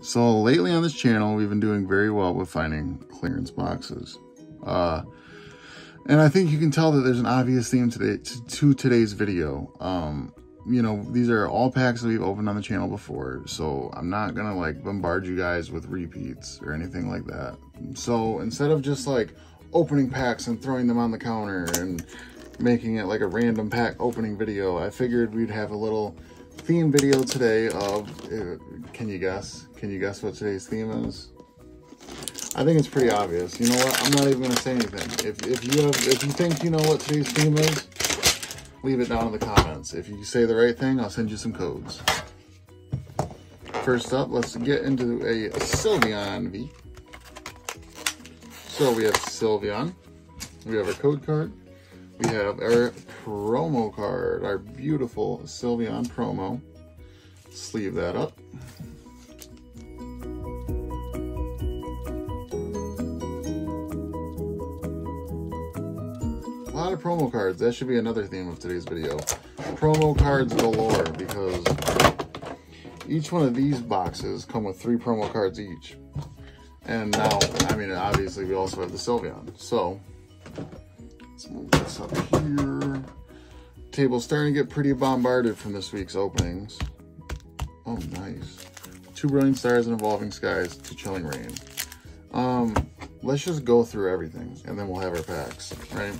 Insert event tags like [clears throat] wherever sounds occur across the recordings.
So lately on this channel, we've been doing very well with finding clearance boxes. Uh, and I think you can tell that there's an obvious theme today to, to today's video. Um, you know, these are all packs that we've opened on the channel before, so I'm not gonna like bombard you guys with repeats or anything like that. So instead of just like opening packs and throwing them on the counter and making it like a random pack opening video, I figured we'd have a little theme video today of, uh, can you guess? Can you guess what today's theme is? I think it's pretty obvious. You know what? I'm not even gonna say anything. If, if you have, if you think you know what today's theme is, leave it down in the comments. If you say the right thing, I'll send you some codes. First up, let's get into a Sylveon V. So we have Sylveon. We have our code card. We have our promo card, our beautiful Sylveon promo. Sleeve that up. A lot of promo cards. That should be another theme of today's video. Promo cards galore because each one of these boxes come with three promo cards each. And now, I mean, obviously we also have the Sylveon. So, this up here. Table's starting to get pretty bombarded from this week's openings. Oh, nice. Two Brilliant Stars and Evolving Skies to Chilling Reign. Um, let's just go through everything and then we'll have our packs, right?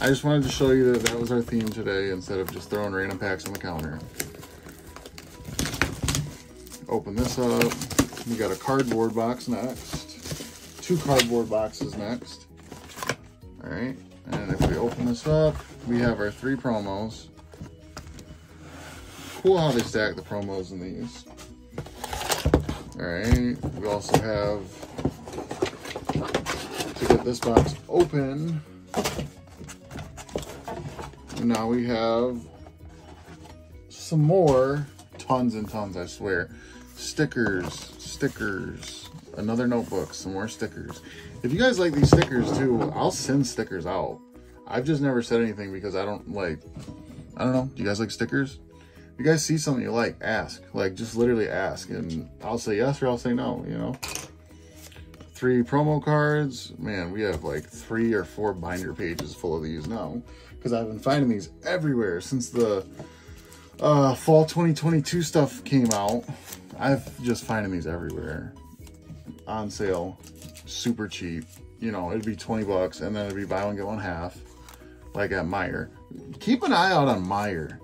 I just wanted to show you that that was our theme today instead of just throwing random packs on the counter. Open this up. We got a cardboard box next. Two cardboard boxes next. All right. And if we open this up, we have our three promos. Cool how they stack the promos in these. All right. We also have to get this box open. And now we have some more, tons and tons, I swear. Stickers, stickers, another notebook, some more stickers. If you guys like these stickers too, I'll send stickers out. I've just never said anything because I don't like, I don't know. Do you guys like stickers? If you guys see something you like, ask. Like, just literally ask. And I'll say yes or I'll say no, you know? Three promo cards. Man, we have like three or four binder pages full of these now. Because I've been finding these everywhere since the uh, fall 2022 stuff came out. I've just finding these everywhere. On sale. Super cheap. You know, it'd be 20 bucks and then it'd be buy one, get one half. Like at Meijer. Keep an eye out on Meijer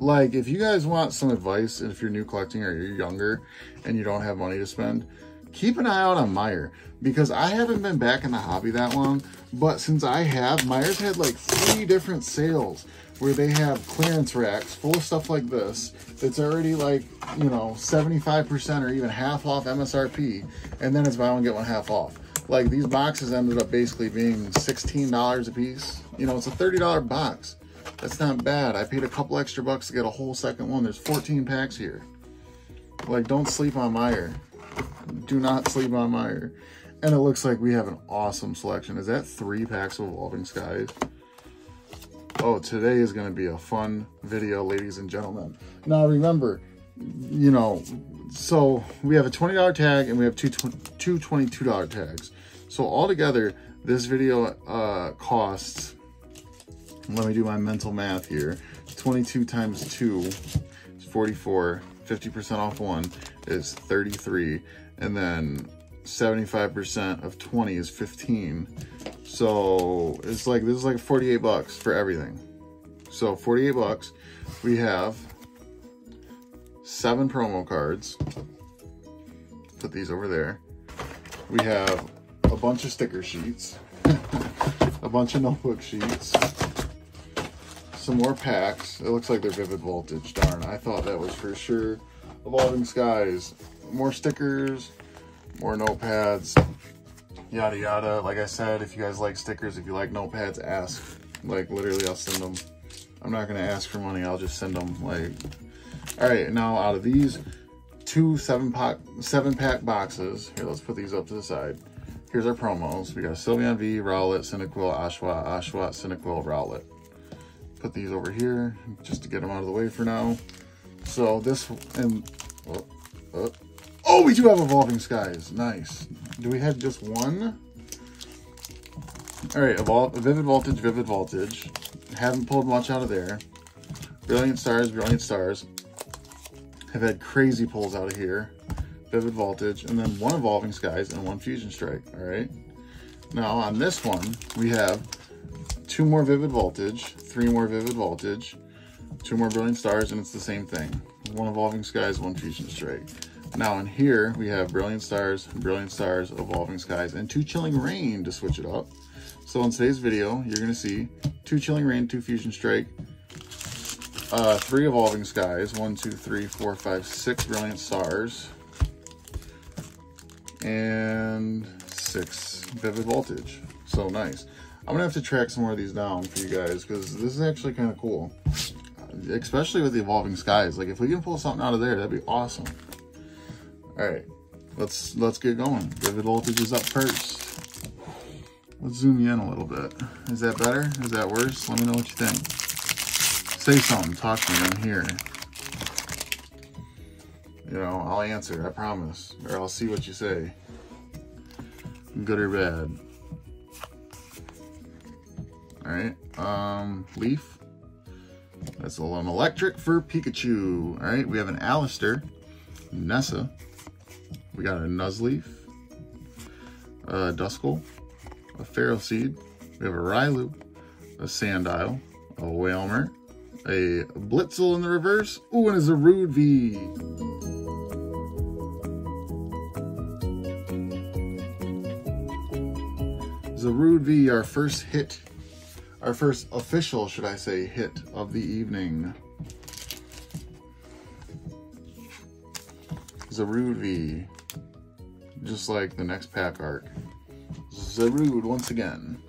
like if you guys want some advice if you're new collecting or you're younger and you don't have money to spend keep an eye out on Meijer because I haven't been back in the hobby that long but since I have Meijer's had like three different sales where they have clearance racks full of stuff like this that's already like you know 75% or even half off MSRP and then it's buy one get one half off like these boxes ended up basically being $16 a piece you know it's a $30 box that's not bad. I paid a couple extra bucks to get a whole second one. There's 14 packs here. Like, don't sleep on Meijer. Do not sleep on Meijer. And it looks like we have an awesome selection. Is that three packs of Evolving Skies? Oh, today is going to be a fun video, ladies and gentlemen. Now, remember, you know, so we have a $20 tag and we have two, two $22 tags. So altogether, this video uh, costs let me do my mental math here. 22 times 2 is 44. 50% off one is 33. And then 75% of 20 is 15. So it's like, this is like 48 bucks for everything. So 48 bucks. We have seven promo cards. Put these over there. We have a bunch of sticker sheets. [laughs] a bunch of notebook sheets some more packs. It looks like they're Vivid Voltage. Darn, I thought that was for sure. Evolving Skies. More stickers, more notepads, yada yada. Like I said, if you guys like stickers, if you like notepads, ask. Like, literally, I'll send them. I'm not to ask for money. I'll just send them. Like, all right, now out of these two seven pack, seven pack boxes, here, let's put these up to the side. Here's our promos. We got Sylveon V, Rowlet, Cyndaquil, Oshawott, Oshawott, Cyndaquil, Rowlet put these over here just to get them out of the way for now. So this, and, oh, oh, Oh, we do have Evolving Skies. Nice. Do we have just one? All right, Evol Vivid Voltage, Vivid Voltage. Haven't pulled much out of there. Brilliant Stars, Brilliant Stars. Have had crazy pulls out of here. Vivid Voltage, and then one Evolving Skies and one Fusion Strike, all right? Now, on this one, we have two more Vivid Voltage, three more Vivid Voltage, two more Brilliant Stars, and it's the same thing. One Evolving Skies, one Fusion Strike. Now in here, we have Brilliant Stars, Brilliant Stars, Evolving Skies, and two Chilling Reign to switch it up. So in today's video, you're gonna see two Chilling Reign, two Fusion Strike, uh, three Evolving Skies, one, two, three, four, five, six Brilliant Stars, and six Vivid Voltage. So nice. I'm gonna have to track some more of these down for you guys because this is actually kind of cool. Especially with the Evolving Skies. Like if we can pull something out of there, that'd be awesome. All right, let's let's get going. Vivid Voltage is up first. Let's zoom you in a little bit. Is that better? Is that worse? Let me know what you think. Say something, talk to me, I'm here. You know, I'll answer, I promise. Or I'll see what you say. Good or bad. Alright, um, Leaf. That's a little electric for Pikachu. Alright, we have an Allister, Nessa. We got a Nuzleaf, a Duskull, a Ferroseed. We have a Riolu, a Sandile, a Wailmer, a Blitzle in the reverse. Ooh, and a Zarude V. Zarude V, our first hit, our first official, should I say, hit of the evening. Zarude V, just like the next pack arc. Zarude once again.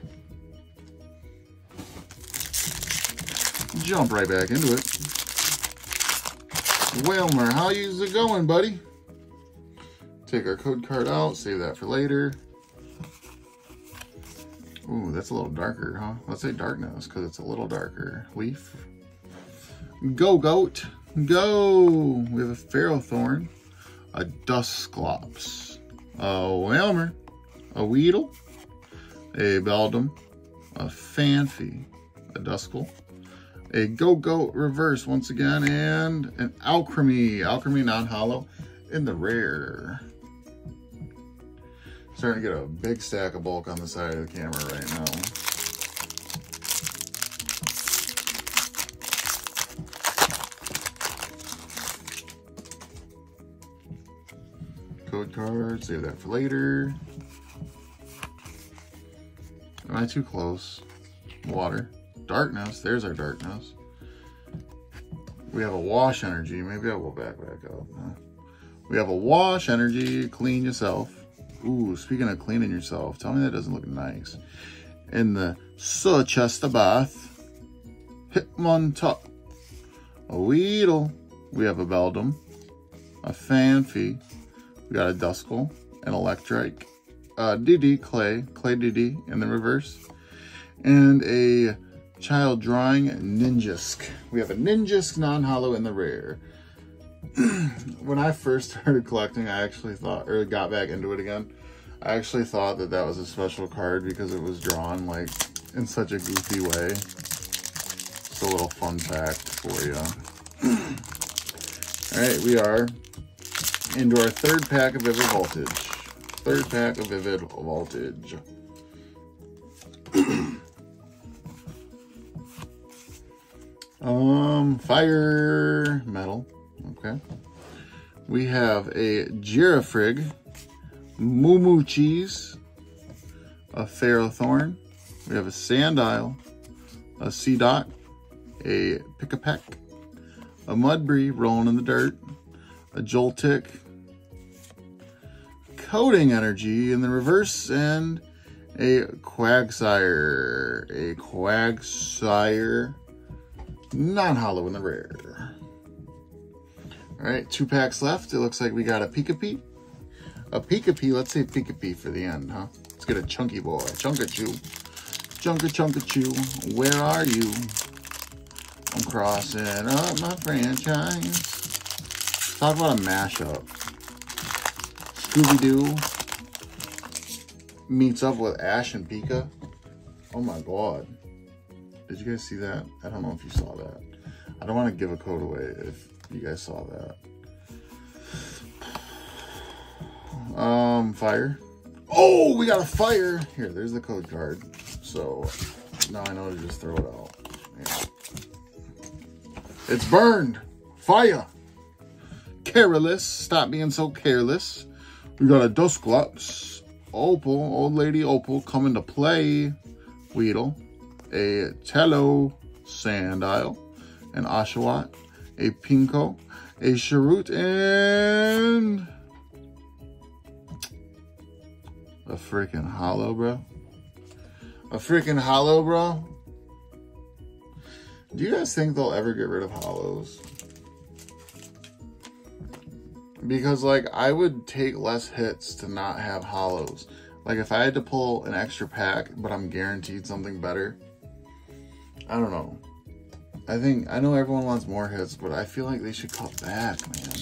jump right back into it. Wailmer, how is it going, buddy? Take our code card out, save that for later. Ooh, that's a little darker, huh? Let's say darkness, because it's a little darker. Leaf. Go, goat. Go! We have a Ferrothorn, a Dusclops, a Wailmer, a Weedle, a Beldum, a Phanpy, a Duskull, a Go-Go reverse once again, and an Alcremie, Alcremie non-hollow in the rare. Starting to get a big stack of bulk on the side of the camera right now. Code card, save that for later. Am I too close? Water darkness. There's our darkness. We have a wash energy. Maybe I will back back up. We have a wash energy. Clean yourself. Ooh, speaking of cleaning yourself, tell me that doesn't look nice. In the so Circhester Bath, Hitmontop, a Weedle. We have a Beldum, a Phanpy. We got a Duskull, an Electrike, a DD Clay, Clay DD in the reverse, and a Child Drawing Ninjask. We have a Ninjask non-hollow in the rare. [clears throat] when I first started collecting, I actually thought, or got back into it again, I actually thought that that was a special card because it was drawn like in such a goofy way. Just a little fun fact for you. [clears throat] All right, we are into our third pack of Vivid Voltage. Third pack of Vivid Voltage. [clears throat] Um, fire metal. Okay. We have a Girafarig, Moo Moo Cheese, a Ferrothorn. We have a Sandile, a Sea Seedot, a Pikipek, a Mudbray rolling in the dirt, a Joltik, Coating Energy in the reverse, and a Quagsire. A Quagsire non-hollow in the rare. All right, two packs left. It looks like we got a Pikachu. A Pikachu, let's say Pikachu for the end, huh? Let's get a chunky boy, Chunkachu. Chunka Chunkachu, where are you? I'm crossing up my franchise. Talk about a mashup. Scooby-Doo meets up with Ash and Pika. Oh my god. Did you guys see that? I don't know if you saw that. I don't want to give a code away if you guys saw that. Um, fire. Oh, we got a fire. Here, there's the code card. So now I know to just throw it out. Yeah. It's burned. Fire. Careless. Stop being so careless. We got a Dusclops. Opal. Old Lady Opal coming to play. Weedle. A Tello Sandile. An Oshawott. A Pinko. A Cheruit. And... A freaking hollow, bro. A freaking hollow, bro. Do you guys think they'll ever get rid of hollows? Because, like, I would take less hits to not have hollows. Like, if I had to pull an extra pack, but I'm guaranteed something better, I don't know. I think, I know everyone wants more hits, but I feel like they should cut back, man.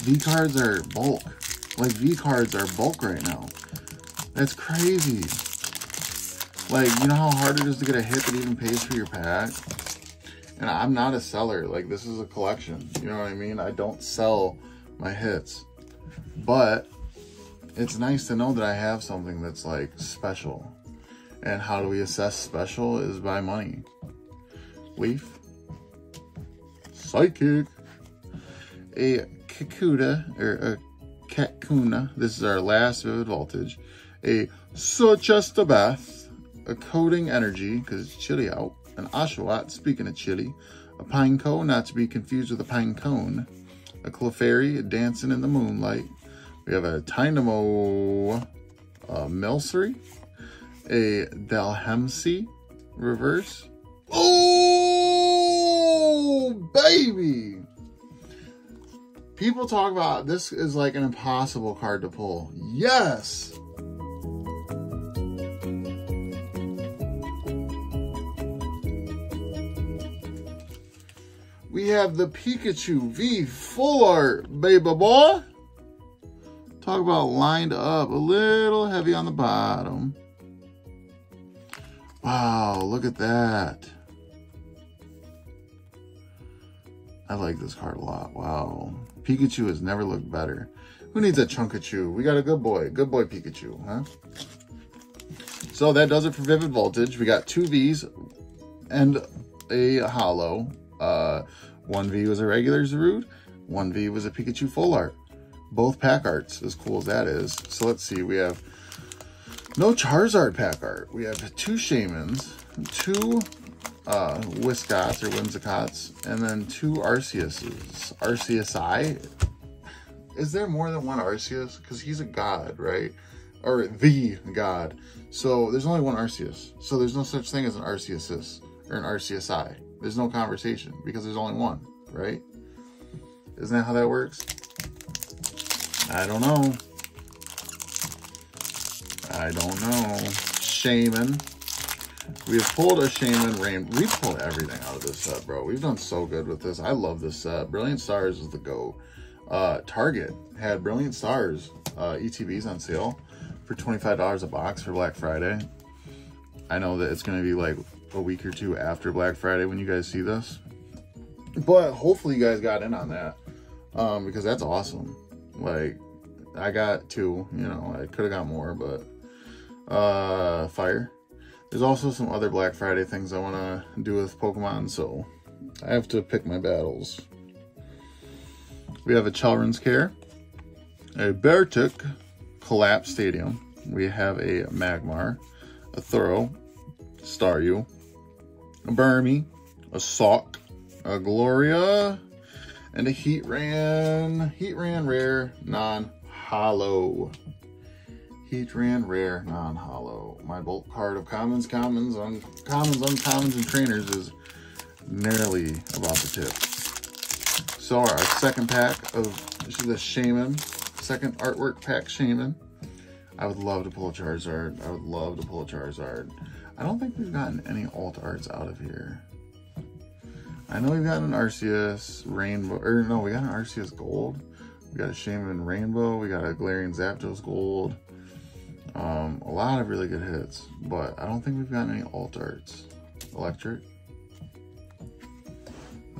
V cards are bulk. Like, V cards are bulk right now. That's crazy. Like, you know how hard it is to get a hit that even pays for your pack? And I'm not a seller. Like, this is a collection. You know what I mean? I don't sell my hits. But it's nice to know that I have something that's, like, special. And how do we assess special is by money. Leaf. Psychic. A Kakuta, or a Kakuna. This is our last Vivid Voltage a Circhester Bath, a Coating Energy, because it's chilly out, an Oshawott, speaking of chilly, a Pineco, not to be confused with a Pine Cone, a Clefairy, dancing in the moonlight. We have a Tynamo uh, Milcery, a Dalhemsey reverse. Oh, baby! People talk about this is like an impossible card to pull. Yes! We have the Pikachu V Full Art, baby boy. Talk about lined up, a little heavy on the bottom. Wow, look at that. I like this card a lot. Wow. Pikachu has never looked better. Who needs a Chunkachu? We got a good boy. Good boy Pikachu, huh? So that does it for Vivid Voltage. We got two Vs and a hollow. Uh, 1V was a regular Zarude, 1V was a Pikachu Full Art. Both pack arts, as cool as that is. So let's see, we have no Charizard pack art. We have two Shaymins, two uh, Wiscots or Whimsicots, and then two Arceuses. Arceus Is there more than one Arceus? Because he's a god, right? Or the god. So there's only one Arceus. So there's no such thing as an Arceusus or an Arceusii. There's no conversation because there's only one, right? Isn't that how that works? I don't know. I don't know. Shaymin. We have pulled a Shaymin Rain. We pulled everything out of this set, bro. We've done so good with this. I love this set. Brilliant Stars is the go. Uh, Target had Brilliant Stars uh, ETBs on sale for $25 a box for Black Friday. I know that it's going to be like a week or two after Black Friday when you guys see this. But hopefully you guys got in on that um, because that's awesome. Like, I got two, you know, I could have got more, but uh, fire. There's also some other Black Friday things I want to do with Pokemon, so I have to pick my battles. We have a Children's Care, a Beartic Collapse Stadium. We have a Magmar, a Thorough, Staryu, a Burmy, a Sock, a Gloria, and a Heatran, Heatran Rare, non-hollow. Heatran Rare, non-hollow. My bulk card of commons, commons, uncommons, uncommons, and trainers is nearly about the tip. So our second pack of this is the Shaymin, second artwork pack Shaymin. I would love to pull a Charizard. I would love to pull a Charizard. I don't think we've gotten any alt arts out of here. I know we've gotten an Arceus Rainbow, or no, we got an Arceus Gold, We got a Shaymin Rainbow. We got a Galarian Zapdos Gold. Um, a lot of really good hits, but I don't think we've gotten any alt arts. Electric.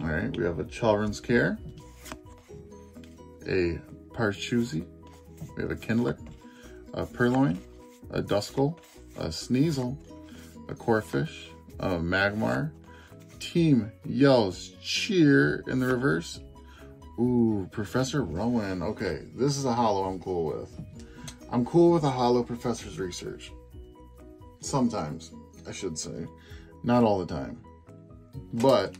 All right, we have a Children's Care, a Parchusi, we have a Kindler, a Purrloin, a Duskull, a Sneasel, a Corphish, a Magmar, Team yells cheer in the reverse. Ooh, Professor Rowan. Okay, this is a hollow I'm cool with. I'm cool with a hollow professor's research. Sometimes, I should say. Not all the time. But,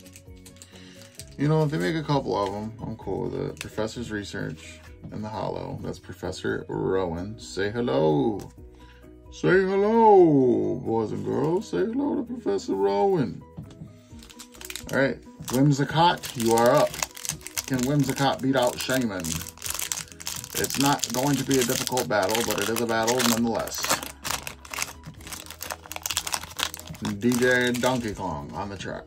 you know, if they make a couple of them, I'm cool with it. Professor's research and the hollow. That's Professor Rowan. Say hello. Say hello, boys and girls. Say hello to Professor Rowan. All right, Whimsicott, you are up. Can Whimsicott beat out Shaymin? It's not going to be a difficult battle, but it is a battle nonetheless. DJ Donkey Kong on the track.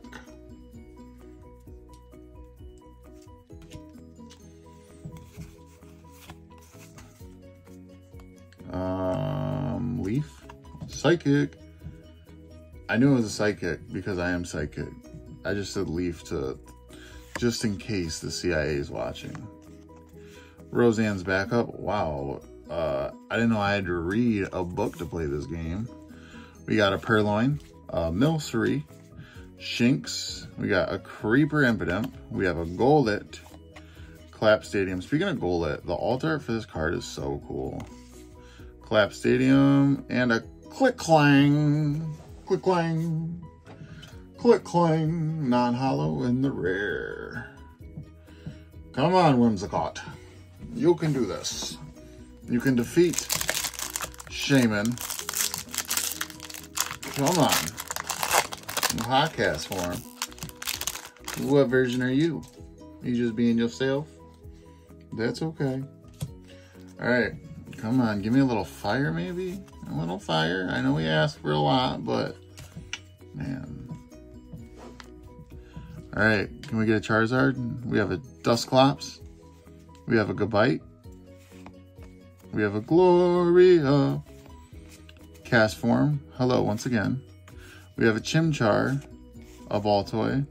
Psychic. I knew it was a Psychic because I am Psychic. I just said Leaf to, just in case the CIA is watching. Roseanne's backup. Wow. Uh, I didn't know I had to read a book to play this game. We got a Purrloin, a Milcery, Shinx. We got a Creeper Impidimp. We have a Golett, Clap Stadium. Speaking of Golett, the alt art for this card is so cool. Clap Stadium and a Klinklang. Click Clang. click clang, non hollow in the rear. Come on, Whimsicott. You can do this. You can defeat Shaymin. Come on. In podcast form. What version are you? You just being yourself? That's okay. All right. Come on. Give me a little fire, maybe? A little fire. I know we asked for a lot, but man. All right. Can we get a Charizard? We have a Dusclops. We have a Gabite. We have a Gloria. Castform. Hello once again. We have a Chimchar. A Baltoy.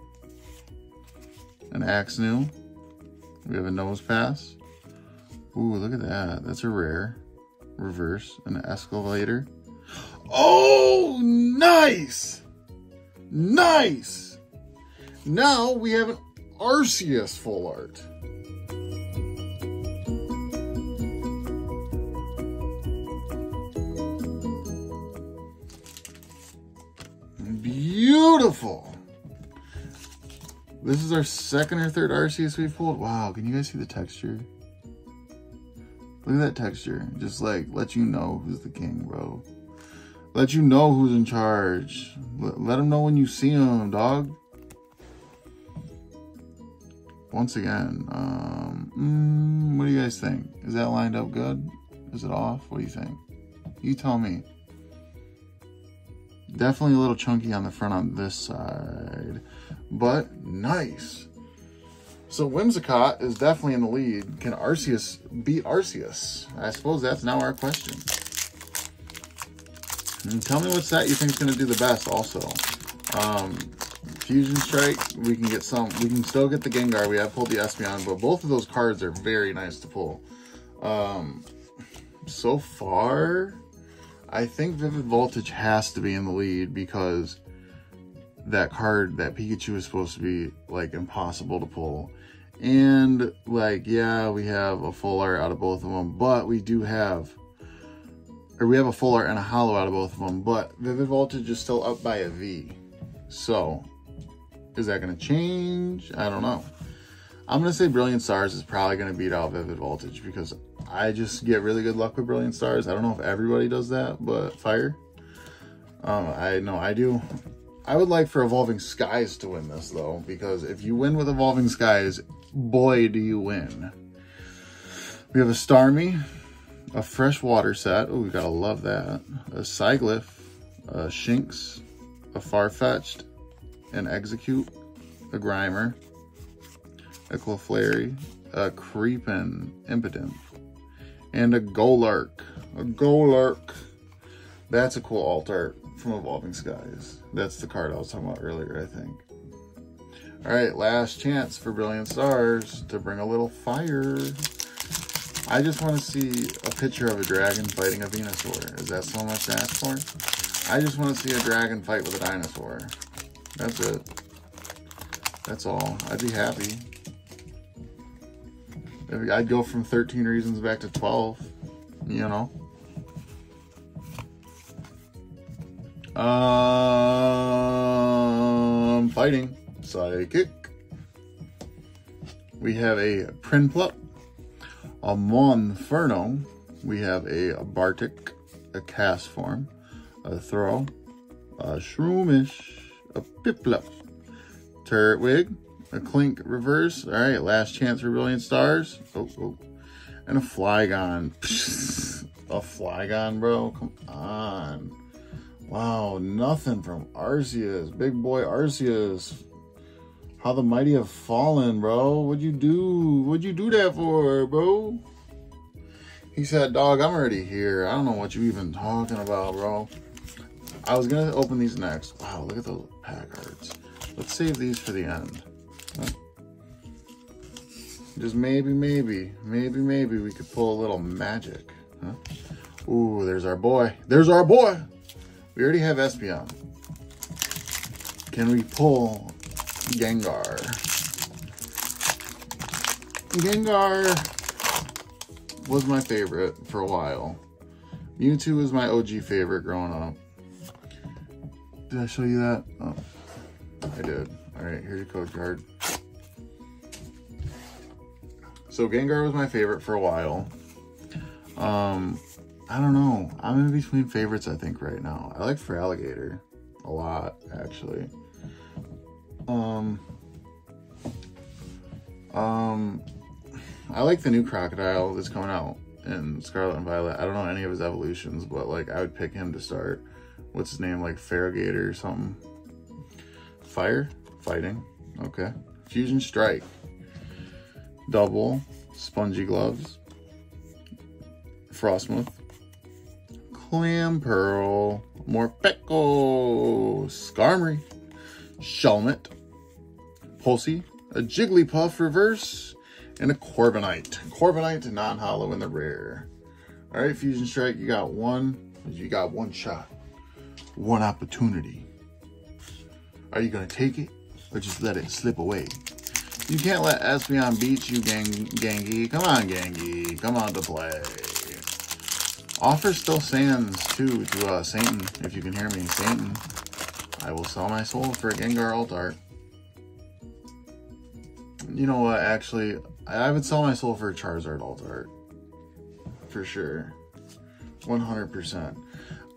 An Axew. We have a Nosepass. Ooh, look at that. That's a rare. Reverse. An Escalator. Oh, nice! Nice! Now we have an Arceus full art. Beautiful. This is our second or third Arceus we've pulled. Wow, can you guys see the texture? Look at that texture. Just like, let you know who's the king, bro. Let you know who's in charge. Let, let them know when you see them, dog. Once again, um, mm, what do you guys think? Is that lined up good? Is it off? What do you think? You tell me. Definitely a little chunky on the front on this side, but nice. So Whimsicott is definitely in the lead. Can Arceus beat Arceus? I suppose that's now our question. And tell me what set you think is going to do the best also. Um, Fusion Strike, we can get some. We can still get the Gengar. We have pulled the Espeon, but both of those cards are very nice to pull. Um, so far, I think Vivid Voltage has to be in the lead because that card, that Pikachu is supposed to be like impossible to pull. And like, yeah, we have a full art out of both of them, but we do have, or we have a full art and a hollow out of both of them, but Vivid Voltage is still up by a V. So is that going to change? I don't know. I'm going to say Brilliant Stars is probably going to beat out Vivid Voltage because I just get really good luck with Brilliant Stars. I don't know if everybody does that, but Fire, um, I know I do. I would like for Evolving Skies to win this, though, because if you win with Evolving Skies, boy, do you win. We have a Starmie, a Freshwater set. Oh, we gotta love that. A Sigilyph, a Shinx, a Farfetch'd, an Execute, a Grimer, a Clefairy, a Creepin Impotent, and a Golurk. A Golurk. That's a cool alt art from Evolving Skies. That's the card I was talking about earlier, I think. All right, last chance for Brilliant Stars to bring a little fire. I just want to see a picture of a dragon fighting a Venusaur. Is that so much to ask for? I just want to see a dragon fight with a dinosaur. That's it. That's all. I'd be happy. I'd go from 13 reasons back to 12, you know. Um, fighting. Psychic. We have a Prinplup, a Monferno. We have a Beartic, a Castform, a Throh, a Shroomish, a Piplup, Turtwig, a Klink Reverse. All right, last chance for Brilliant Stars. Oh, oh. And a Flygon. [laughs] a Flygon, bro. Come on. Wow, nothing from Arceus. Big boy Arceus. How the mighty have fallen, bro. What'd you do? What'd you do that for, bro? He said, dog, I'm already here. I don't know what you even talking about, bro. I was gonna open these next. Wow, look at those pack cards. Let's save these for the end. Just maybe, maybe, maybe, maybe we could pull a little magic. Huh? Ooh, there's our boy. There's our boy. We already have Espeon. Can we pull Gengar? Gengar was my favorite for a while. Mewtwo was my OG favorite growing up. Did I show you that? Oh, I did. All right, here's your code card. So Gengar was my favorite for a while. Um, I don't know. I'm in between favorites, I think, right now. I like Feraligatr a lot, actually. Um, um, I like the new crocodile that's coming out in Scarlet and Violet. I don't know any of his evolutions, but like I would pick him to start. What's his name? Like Feraligatr or something. Fire? Fighting. Okay. Fusion Strike. Double. Spongy Gloves. Frosmoth. Clamperl, Morpeko, Skarmory, Shelmet, Pulsey, a Jigglypuff reverse, and a Corviknight. Corviknight non-hollow in the rare. All right, Fusion Strike, you got one, you got one shot, one opportunity. Are you gonna take it or just let it slip away? You can't let Espeon beat you, Gang Gangy. Come on, Gangy. Come on to play. Offer still stands too to uh, Satan, if you can hear me. Satan, I will sell my soul for a Gengar alt art. You know what? Actually, I would sell my soul for a Charizard alt art for sure, 100%.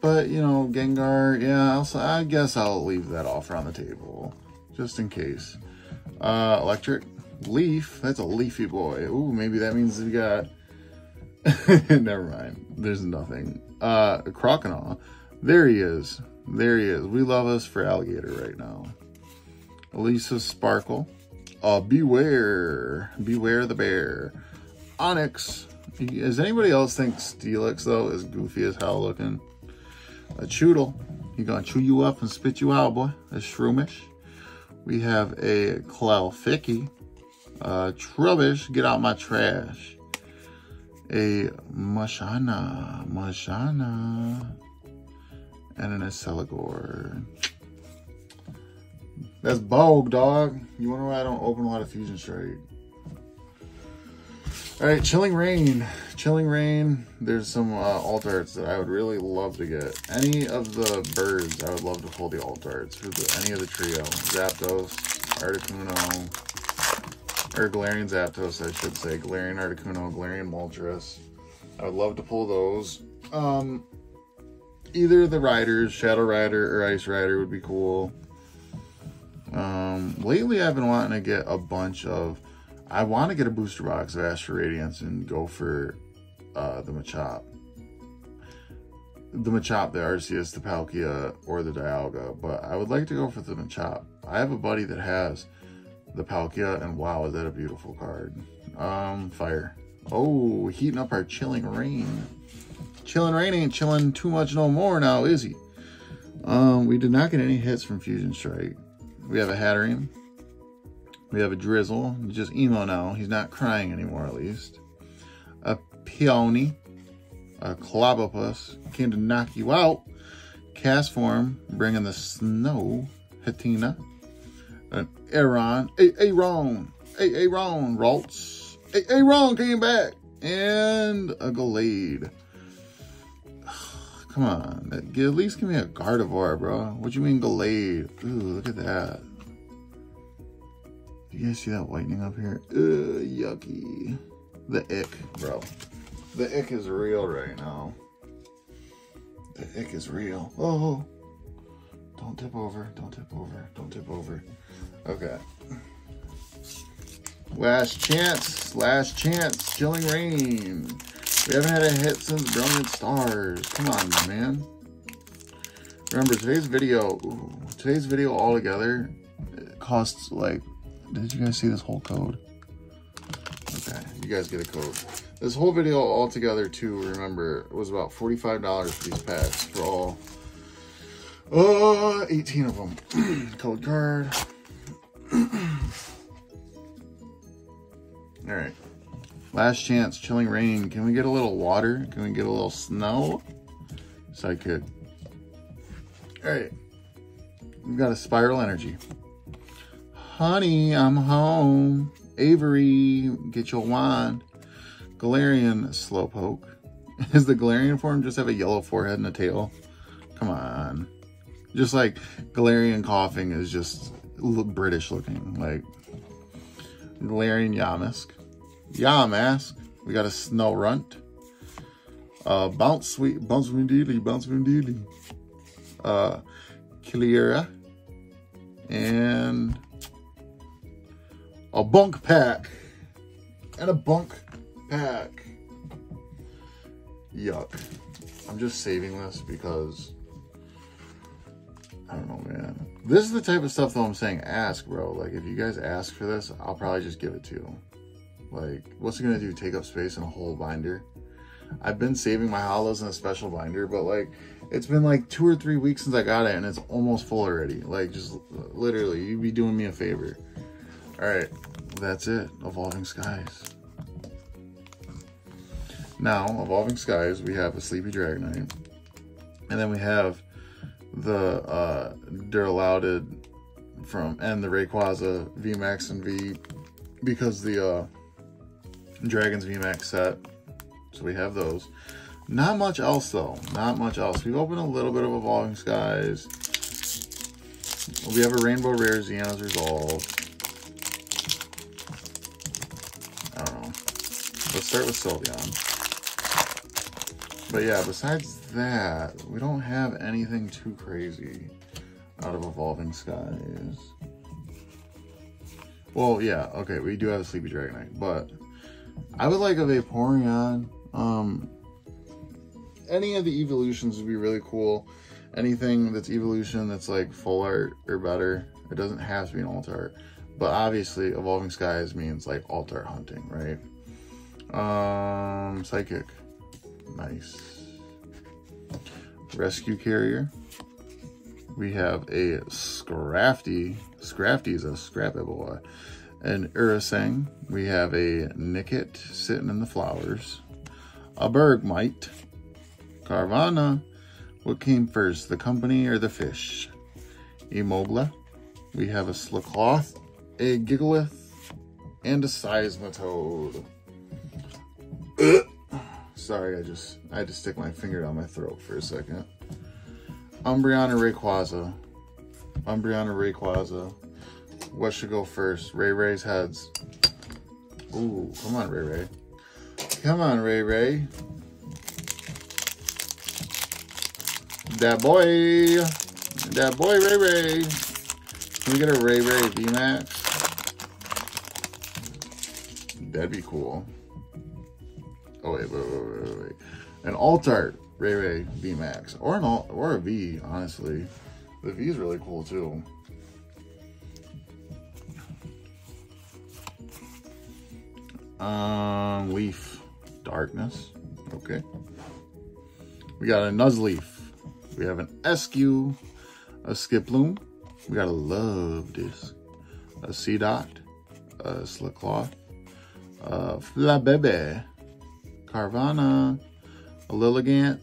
But you know, Gengar, yeah, I'll, I guess I'll leave that offer on the table just in case. Uh, electric leaf. That's a leafy boy. Ooh, maybe that means we got [laughs] Never mind. There's nothing. Uh. There he is. There he is. We love us Feraligatr right now. Elesa Sparkle. Uh, beware. Beware the bear. Onix. Does anybody else think Steelix, though, is goofy as hell looking? A Choodle. He gonna chew you up and spit you out, boy. A Shroomish. We have a Clefairy. Uh, Trubbish. Get out my trash a Mashana, Mashana, and an Accelgor. That's Bogue, dog. You wonder why I don't open a lot of Fusion Strike. All right, Chilling Reign. Chilling Reign. there's some uh, alt arts that I would really love to get. Any of the birds, I would love to pull the alt arts for the, any of the trio. Zapdos, Articuno, or Galarian Zapdos, I should say. Galarian Articuno, Galarian Moltres. I would love to pull those. Um, either the riders, Shadow Rider or Ice Rider would be cool. Um, lately I've been wanting to get a bunch of, I want to get a booster box of Astral Radiance and go for uh, the Machop. The Machop, the Arceus, the Palkia, or the Dialga, but I would like to go for the Machop. I have a buddy that has the Palkia, and wow, is that a beautiful card. Um, fire. Oh, heating up our Chilling Reign. Chilling Reign ain't chilling too much no more now, is he? Um, we did not get any hits from Fusion Strike. We have a Hatterene. We have a Drizzile. He's just emo now. He's not crying anymore, at least. A Peony. A Clobbopus. Came to knock you out. Castform. Bringing the snow. Hatenna. Uh, An Aron. A Aron. A Aron. Ralts. A Aron came back. And a Gallade. [sighs] Come on. At least give me a Gardevoir, bro. What do you mean Gallade? Ooh, look at that. You guys see that whitening up here? Ugh, yucky. The ick, bro. The ick is real right now. The ick is real. Oh, don't tip over. Don't tip over. Don't tip over. Okay. Last chance. Last chance. Chilling Reign. We haven't had a hit since Brilliant Stars. Come on, man. Remember, today's video, today's video all together costs like, did you guys see this whole code? Okay, you guys get a code. This whole video all together too, remember, was about $45 for these packs for all, uh, 18 of them. [clears throat] code card. All right. Last chance, Chilling Reign. Can we get a little water? Can we get a little snow? So I could. All right. We've got a spiral energy. Honey, I'm home. Avery, get your wand. Galarian Slowpoke. [laughs] Does the Galarian form just have a yellow forehead and a tail? Come on. Just like Galarian coughing is just British looking. Like Galarian Yamask. Yamask. We got a Snorunt. Uh, bounce sweet, bounce me dealy, bounce me dealy. Uh, Kiliera. And a bunk pack. And a bunk pack. Yuck. I'm just saving this because I don't know, man. This is the type of stuff that I'm saying ask, bro. Like, if you guys ask for this, I'll probably just give it to you. Like, what's it gonna do? Take up space in a whole binder? I've been saving my hollows in a special binder, but like, it's been like two or three weeks since I got it and it's almost full already. Like, just literally, you'd be doing me a favor. All right, that's it. Evolving Skies. Now, Evolving Skies, we have a Sleepy Dragonite. And then we have the uh, Duraludon from, and the Rayquaza VMAX and V, because the uh, Dragons VMAX set. So we have those. Not much else though. Not much else. We've opened a little bit of Evolving Skies. We have a Rainbow Rare Xenos Resolve. I don't know. Let's start with Sylveon. But yeah, besides that, we don't have anything too crazy out of Evolving Skies. Well, yeah, okay, we do have a Sleepy Dragonite, but I would like a Vaporeon. Um, any of the evolutions would be really cool. Anything that's evolution that's like full art or better. It doesn't have to be an alt art. But obviously, Evolving Skies means like alt art hunting, right? Um, Psychic. Nice. Rescue Carrier. We have a Scrafty. Scrafty is a scrappy boy an Urasang. We have a Nickit sitting in the flowers. A Bergmite. Carvanha. What came first, the company or the fish? Emolga. We have a Slakoth, a Gigalith, and a Seismitoad. Sorry, I just I had to stick my finger down my throat for a second. Umbreon or Rayquaza. Umbreon or Rayquaza. What should go first? Ray Ray's heads. Ooh, come on, Ray Ray. Come on, Ray Ray. That boy. That boy, Ray Ray. Can we get a Ray Ray VMAX? That'd be cool. Oh, wait, wait, wait, wait, wait. An alt art Ray Ray VMAX. Or an alt, or a V, honestly. The V is really cool, too. Um, Leaf. Darkness. Okay. We got a Nuzleaf. We have an SQ, a Skiploom. We got a Love Disc, a Seedot, a Slickcloth, a Flabebe, Carvanha, a Lilligant,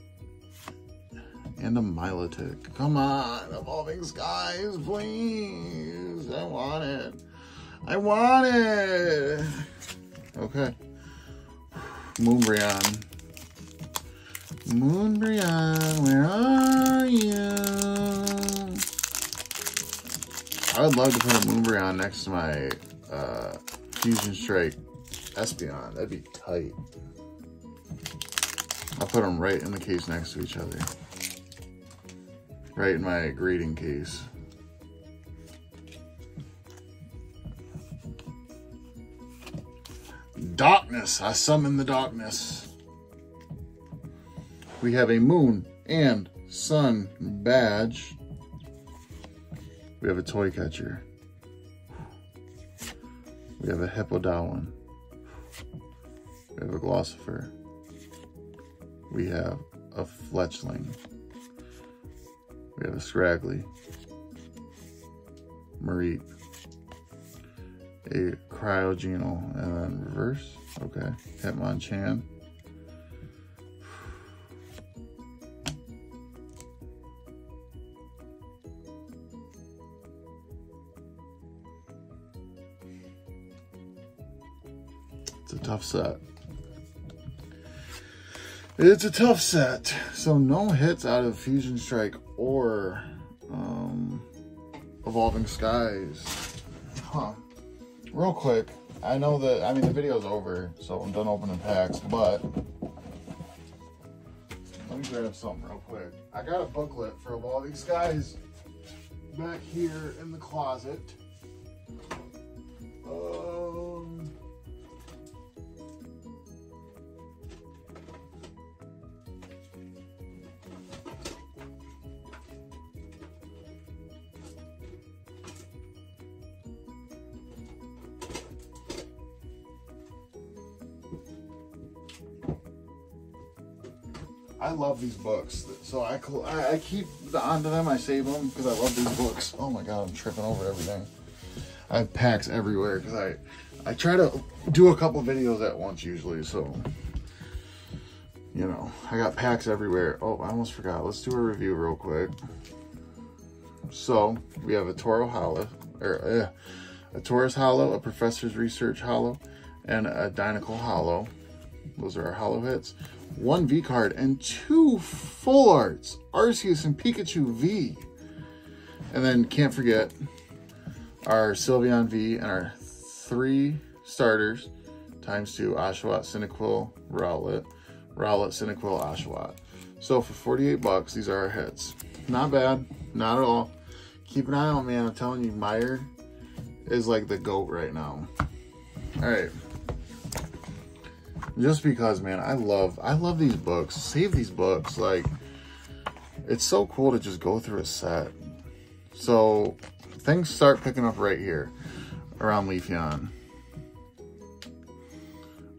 and a Milotic. Come on, Evolving Skies, please. I want it. I want it. Okay. Moonbreon. Moonbreon, where are you? I would love to put a Moonbreon next to my uh, Fusion Strike Espeon. That'd be tight. I'll put them right in the case next to each other. Right in my grading case. Darkness. I summon the darkness. We have a moon and sun badge. We have a toy catcher. We have a Hippowdon. We have a Glossifer. We have a Fletchling. We have a Scraggy. Mareep. A Cryogonal. And then reverse. Okay. Hitmonchan. It's a tough set. It's a tough set. So no hits out of Fusion Strike or um, Evolving Skies. Huh. Real quick, I know that, I mean, the video's over, so I'm done opening packs, but let me grab something real quick. I got a booklet for Evolving Skies back here in the closet. I love these books. So I, I keep onto them. I save them because I love these books. Oh my god, I'm tripping over everything. I have packs everywhere because I I try to do a couple videos at once usually. So you know, I got packs everywhere. Oh, I almost forgot. Let's do a review real quick. So we have a Toro Hollow, or uh, a Tauros Hollow, a Professor's Research Hollow, and a Dinocle Hollow. Those are our hollow hits. One V card and two full arts. Arceus and Pikachu V. And then can't forget our Sylveon V and our three starters times two Oshawott, Cyndaquil, Rowlet, Rowlet, Cyndaquil, Oshawott. So for 48 bucks, these are our hits. Not bad, not at all. Keep an eye on, man. I'm telling you, Meijer is like the GOAT right now. All right just because man i love i love these books. Save these books. Like it's so cool to just go through a set. So things start picking up right here around leafeon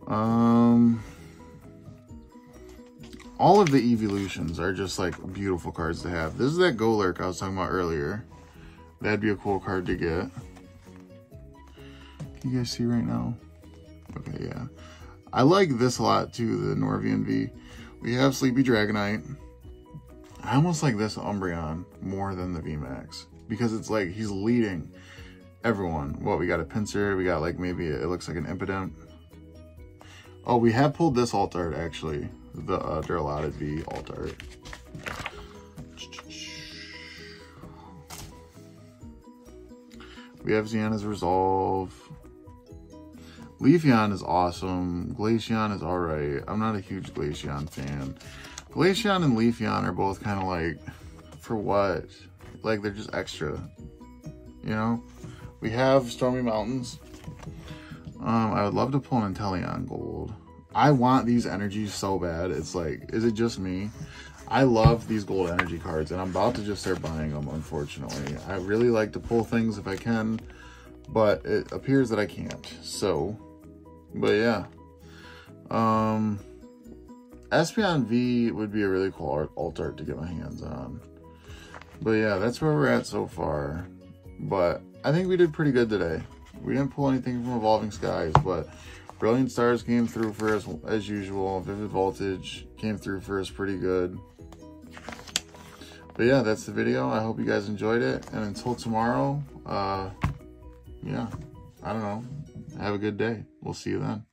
um all of the evolutions are just like beautiful cards to have. This is that golurk i was talking about earlier. That'd be a cool card to get. You guys see right now? Okay yeah I like this a lot too, the Noivern V. We have Sleepy Dragonite. I almost like this Umbreon more than the VMAX because it's like he's leading everyone. What, we got a Pinsir, we got like maybe, it looks like an Impidimp. Oh, we have pulled this alt art actually, the uh, Duraludon V alt art. We have Zinnia's Resolve. Leafeon is awesome. Glaceon is alright. I'm not a huge Glaceon fan. Glaceon and Leafeon are both kind of like, for what? Like, they're just extra. You know? We have Stormy Mountains. Um, I would love to pull an Inteleon Gold. I want these energies so bad. It's like, is it just me? I love these gold energy cards, and I'm about to just start buying them, unfortunately. I really like to pull things if I can, but it appears that I can't. So, but yeah, Um, Espeon V would be a really cool art, alt art to get my hands on. But yeah, that's where we're at so far. But I think we did pretty good today. We didn't pull anything from Evolving Skies, but Brilliant Stars came through for us as usual. Vivid Voltage came through for us pretty good. But yeah, that's the video. I hope you guys enjoyed it. And until tomorrow, uh, yeah, I don't know. Have a good day. We'll see you then.